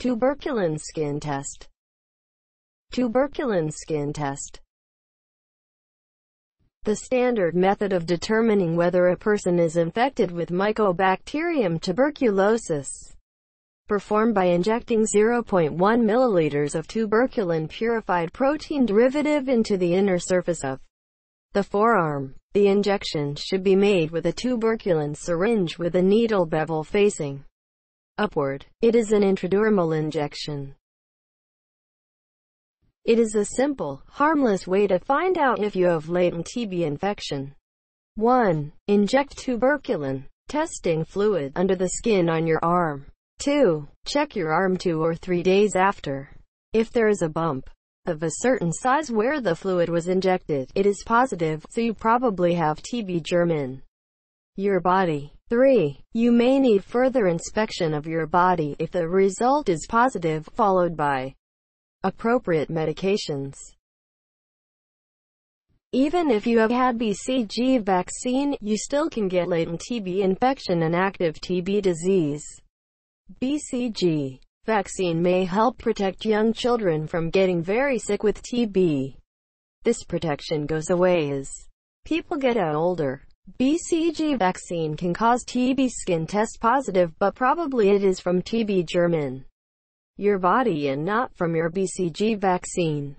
Tuberculin skin test. Tuberculin skin test. The standard method of determining whether a person is infected with Mycobacterium tuberculosis. Performed by injecting 0.1 milliliters of tuberculin purified protein derivative into the inner surface of the forearm. The injection should be made with a tuberculin syringe with a needle bevel facing upward. It is an intradermal injection. It is a simple, harmless way to find out if you have latent TB infection. 1. Inject tuberculin testing fluid under the skin on your arm. 2. Check your arm two or three days after. If there is a bump of a certain size where the fluid was injected, it is positive, so you probably have TB germ in your body. 3. You may need further inspection of your body if the result is positive, followed by appropriate medications. Even if you have had BCG vaccine, you still can get latent TB infection and active TB disease. BCG vaccine may help protect young children from getting very sick with TB. This protection goes away as people get older. BCG vaccine can cause TB skin test positive, but probably it is from TB germ in your body and not from your BCG vaccine.